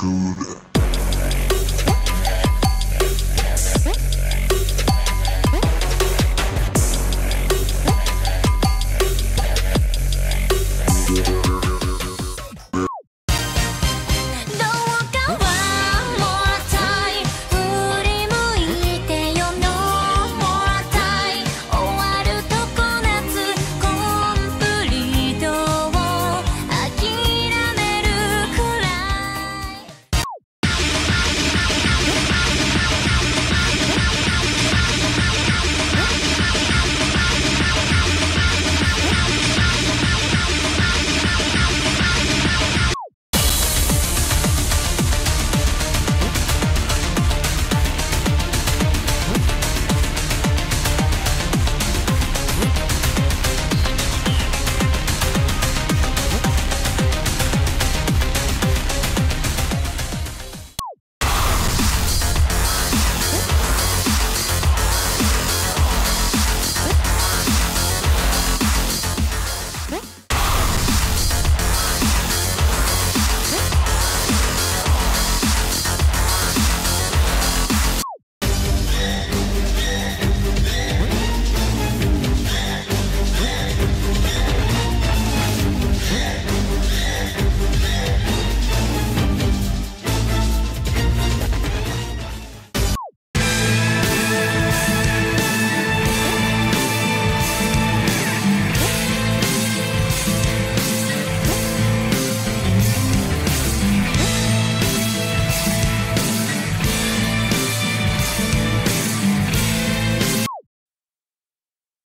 Barracuda.